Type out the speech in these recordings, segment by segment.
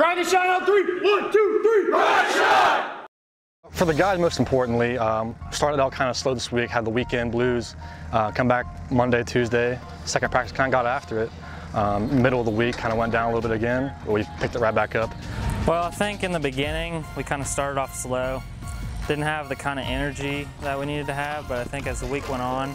Grind and shine on three. One, two, three. Grind shine. For the guys, most importantly, um, started out kind of slow this week, had the weekend blues, uh, come back Monday, Tuesday, second practice kind of got after it. Um, middle of the week kind of went down a little bit again, but we picked it right back up. Well, I think in the beginning we kind of started off slow. Didn't have the kind of energy that we needed to have, but I think as the week went on,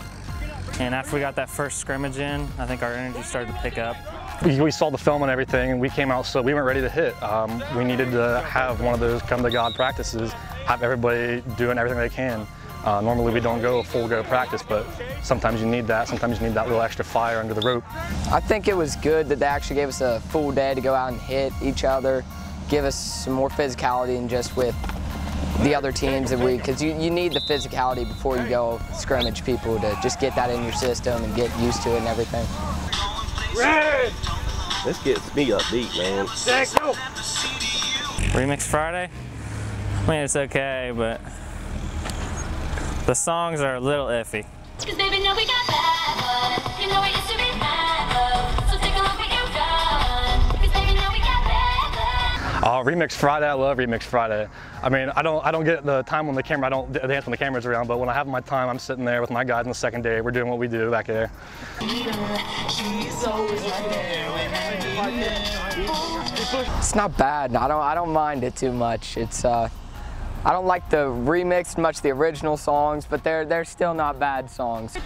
and after we got that first scrimmage in, I think our energy started to pick up. We, we saw the film and everything, and we came out so we weren't ready to hit. Um, we needed to have one of those come to God practices, have everybody doing everything they can. Uh, normally we don't go a full go practice, but sometimes you need that. Sometimes you need that little extra fire under the rope. I think it was good that they actually gave us a full day to go out and hit each other, give us some more physicality than just with the other teams that we, because you, you need the physicality before you go scrimmage people to just get that in your system and get used to it and everything. Red. This gets me upbeat, man. Jack, go. Remix Friday? I mean, it's okay, but the songs are a little iffy. Cause baby, know we got bad blood. You know we used to be mad Uh, Remix Friday, I love Remix Friday. I mean, I don't, I don't get the time on the camera. I don't dance when the camera's around, but when I have my time, I'm sitting there with my guys in the second day. We're doing what we do back there. It's not bad. I don't, I don't mind it too much. It's, uh, I don't like the remix much the original songs, but they're, they're still not bad songs.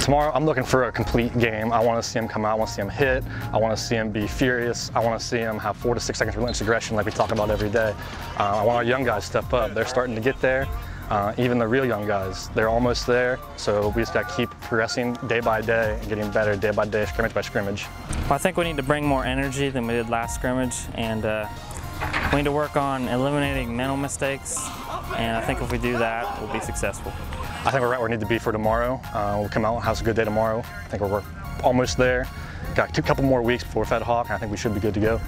Tomorrow, I'm looking for a complete game. I want to see him come out. I want to see him hit. I want to see him be furious. I want to see him have four to six seconds of relentless aggression like we talk about every day. Uh, I want our young guys to step up. They're starting to get there. Uh, even the real young guys, they're almost there. So we just got to keep progressing day by day and getting better day by day, scrimmage by scrimmage. I think we need to bring more energy than we did last scrimmage, and uh, we need to work on eliminating mental mistakes. And I think if we do that, we'll be successful. I think we're right where we need to be for tomorrow. Uh, we'll come out and have a good day tomorrow. I think we're, almost there. Got a couple more weeks before Fed Hock, and I think we should be good to go.